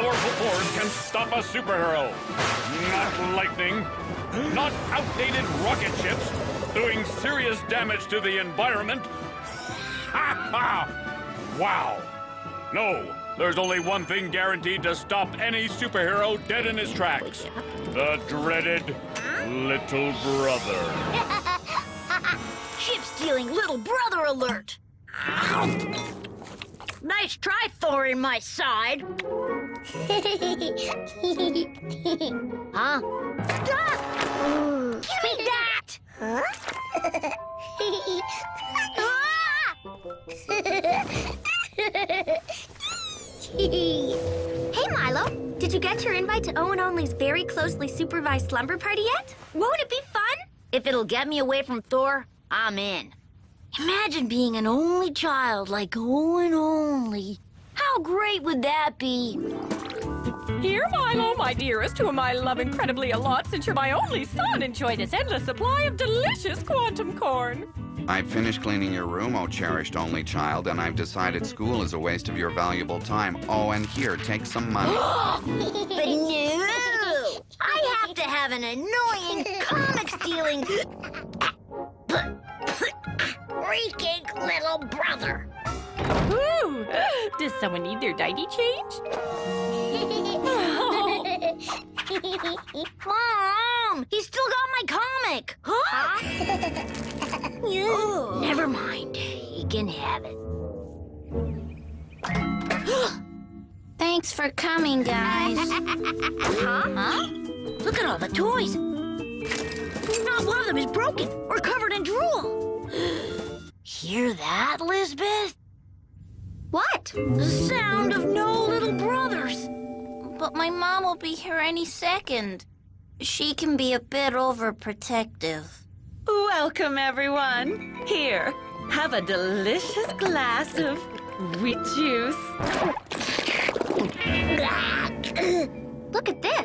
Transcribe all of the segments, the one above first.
powerful force can stop a superhero. Not lightning, not outdated rocket ships doing serious damage to the environment. Ha ha! Wow. No, there's only one thing guaranteed to stop any superhero dead in his tracks. The dreaded little brother. Chip stealing little brother alert. Nice try, Thor in my side. Huh? Stop! Give me that! Huh? hey, Milo. Did you get your invite to Owen Only's very closely supervised slumber party yet? Won't it be fun? If it'll get me away from Thor, I'm in. Imagine being an only child like Owen Only. How great would that be? Here, Milo, my dearest, who am I love incredibly a lot since you're my only son, enjoy this endless supply of delicious quantum corn. I've finished cleaning your room, oh cherished only child, and I've decided school is a waste of your valuable time. Oh, and here, take some money. But no! I have to have an annoying comic stealing freaking little brother. Ooh, does someone need their diety change? Mom, he still got my comic. Huh? Never mind. He can have it. Thanks for coming, guys. Huh? Huh? Look at all the toys. Not one of them is broken or covered in drool. Hear that, Lisbeth? What? The sound of no little brothers. But my mom will be here any second. She can be a bit overprotective. Welcome, everyone. Here, have a delicious glass of wheat juice. Look at this.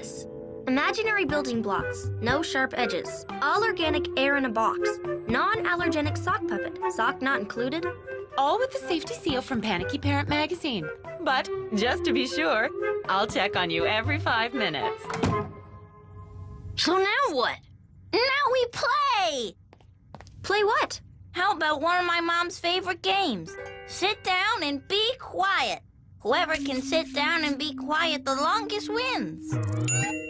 Imaginary building blocks, no sharp edges. All organic air in a box. Non-allergenic sock puppet, sock not included. All with the safety seal from Panicky Parent Magazine. But just to be sure, I'll check on you every five minutes. So now what? Now we play! Play what? How about one of my mom's favorite games? Sit down and be quiet. Whoever can sit down and be quiet the longest wins.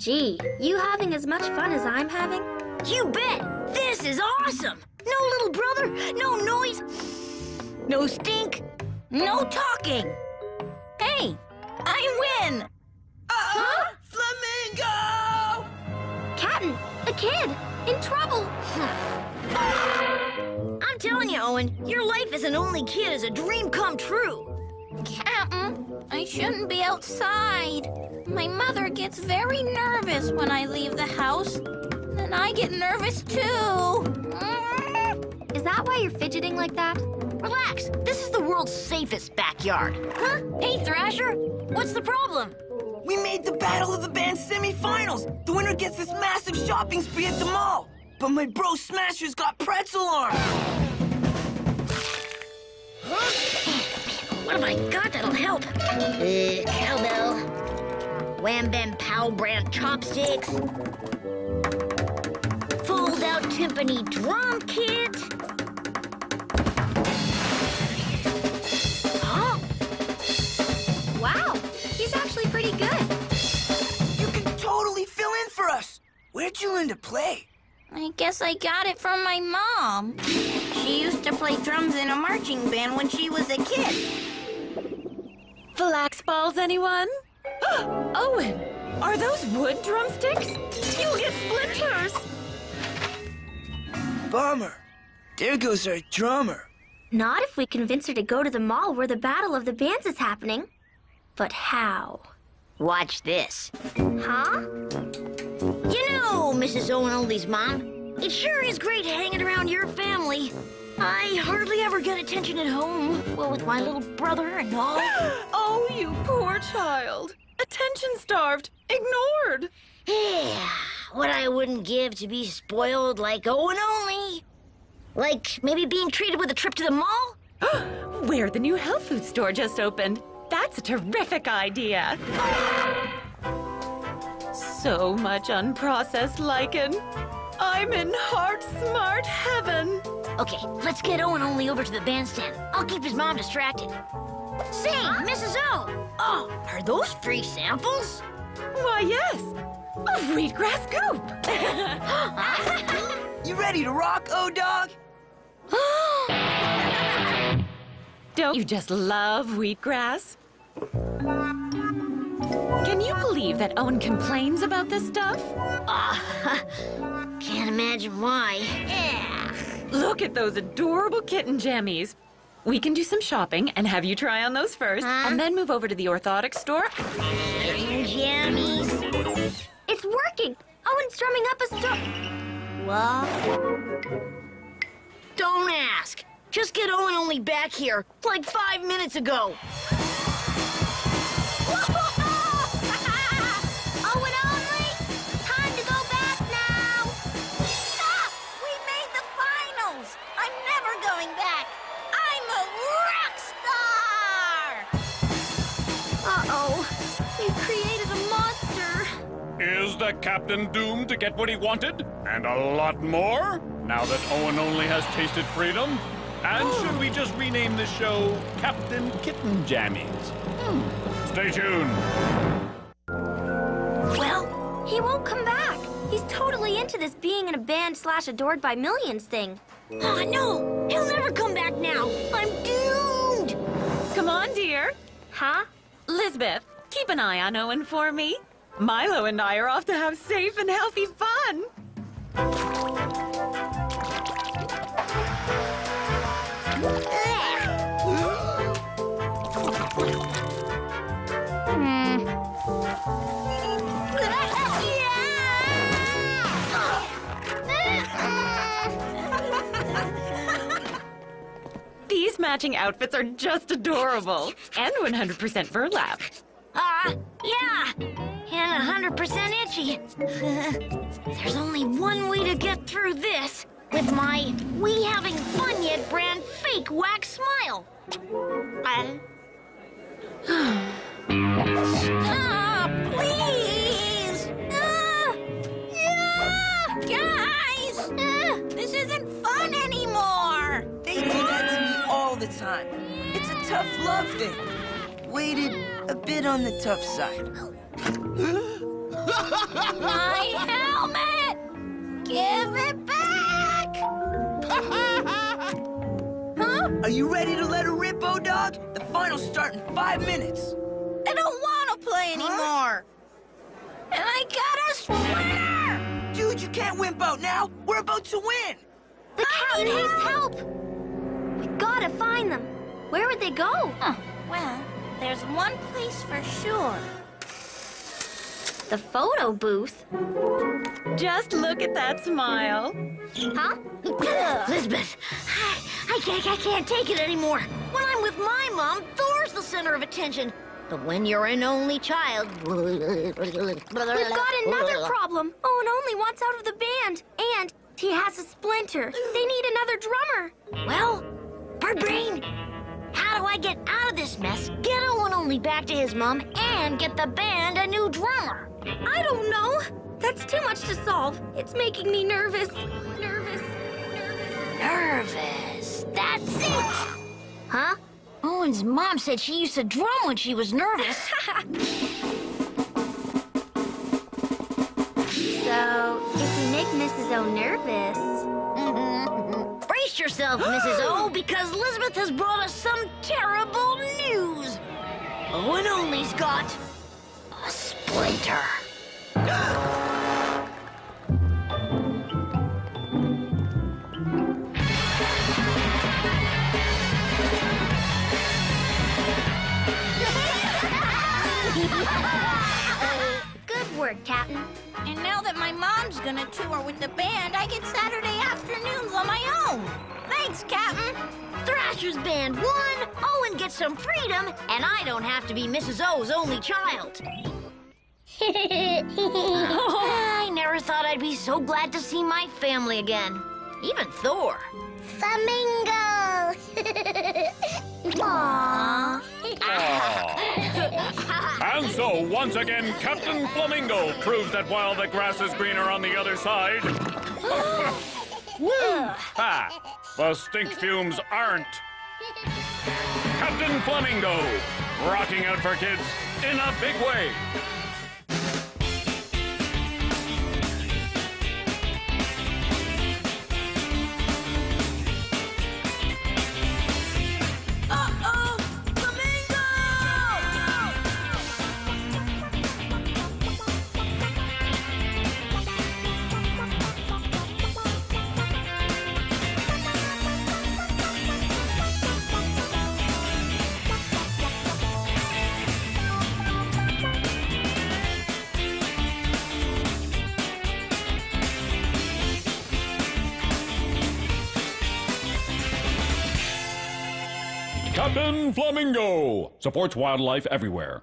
Gee, you having as much fun as I'm having? You bet! This is awesome! No little brother, no noise, no stink. No talking. Hey, I win. Uh-oh! Huh? Flamingo! Captain, a kid, in trouble. I'm telling you, Owen, your life as an only kid is a dream come true. Captain, I shouldn't be outside. My mother gets very nervous when I leave the house. And I get nervous too. Is that why you're fidgeting like that? Relax, this is the world's safest backyard. Huh? Hey, Thrasher, what's the problem? We made the Battle of the Bands semifinals. The winner gets this massive shopping spree at the mall. But my bro Smasher's got pretzel arms. I got that'll help? Uh, cowbell. Wham Bam Pow brand chopsticks. Fold out timpani drum kit. Huh? Wow, he's actually pretty good. You can totally fill in for us. Where'd you learn to play? I guess I got it from my mom. She used to play drums in a marching band when she was a kid. Flax balls, anyone? Owen, are those wood drumsticks? You'll get splinters. Bummer. There goes our drummer. Not if we convince her to go to the mall where the Battle of the Bands is happening. But how? Watch this. Huh? You know, Mrs. Owen Only's mom, it sure is great hanging around your family. I hardly ever get attention at home. Well, with my little brother and all. Oh, you poor child. Attention starved. Ignored. Yeah, what I wouldn't give to be spoiled like Owen Only. Like maybe being treated with a trip to the mall? Where the new health food store just opened. That's a terrific idea. So much unprocessed lichen. I'm in heart smart heaven. Okay, let's get Owen Only over to the bandstand. I'll keep his mom distracted. Say, Mrs. O! Oh, are those free samples? Why, yes. A wheatgrass goop. You ready to rock, O-Dog? Don't you just love wheatgrass? Can you believe that Owen complains about this stuff? Ah, Can't imagine why. Yeah. Look at those adorable kitten jammies. We can do some shopping and have you try on those first, and then move over to the orthotic store. Kitten jammies. It's working! Owen's drumming up a storm. What? Don't ask. Just get Owen Only back here, like five minutes ago. I'm never going back! I'm a rock star! Uh-oh. You created a monster. Is the captain doomed to get what he wanted? And a lot more? Now that Owen Only has tasted freedom? And should we just rename the show Captain Kitten Jammies? Hmm. Stay tuned. Well, He won't come back. He's totally into this being in a band slash adored by millions thing. Oh no, he'll never come back now. I'm doomed. Come on, dear. Huh? Lisbeth, keep an eye on Owen for me. Milo and I are off to have safe and healthy fun. These matching outfits are just adorable. And 100% burlap. Uh, yeah, and 100% itchy. There's only one way to get through this with my We Having Fun Yet brand fake wax smile. Uh, tough love thing. Waited a bit on the tough side. My helmet! Give it back! huh? Are you ready to let her rip, oh, O-Dog? The finals start in five minutes. I don't want to play anymore! And I got a sweater! Dude, you can't wimp out now. We're about to win. The captain needs help. We gotta find them. Where would they go? Huh. Well, there's one place for sure. The photo booth. Just look at that smile. Huh? Lisbeth, I, I, can't, I can't take it anymore. When I'm with my mom, Thor's the center of attention. But when you're an only child... We've got another problem. Owen Only wants out of the band. And he has a splinter. They need another drummer. Well, Birdbrain, how do I get out of this mess, get Owen Only back to his mom, and get the band a new drummer? I don't know. That's too much to solve. It's making me nervous. Nervous. Nervous. Nervous. That's it. Huh? Owen's mom said she used to drum when she was nervous. So, if we make Mrs. O nervous, yourself, Mrs. O, because Elizabeth has brought us some terrible news. Owen Only's got a splinter. good work, Captain. And now that my mom's gonna tour with the band, Thrasher's band won, Owen gets some freedom, and I don't have to be Mrs. O's only child. I never thought I'd be so glad to see my family again. Even Thor. Flamingo! Aww. And so, once again, Captain Flamingo proves that while the grass is greener on the other side, Woo! ha, the stink fumes aren't. Captain Flamingo, rocking out for kids in a big way. Captain Flamingo supports wildlife everywhere.